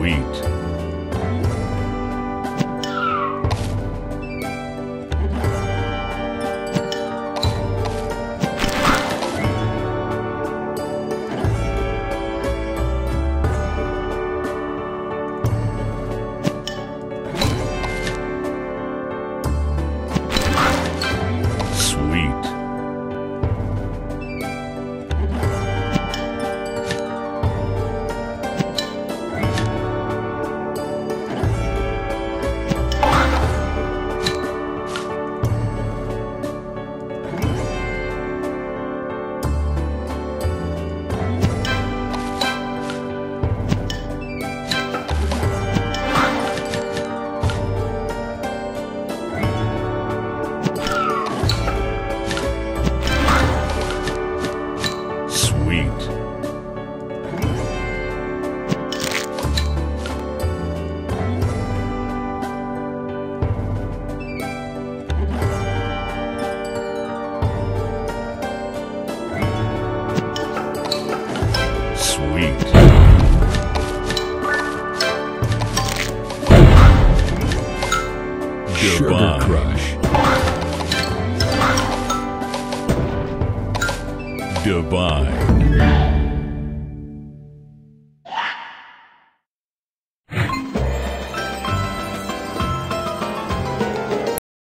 wheat. Sweet. Sugar Crush. Divine.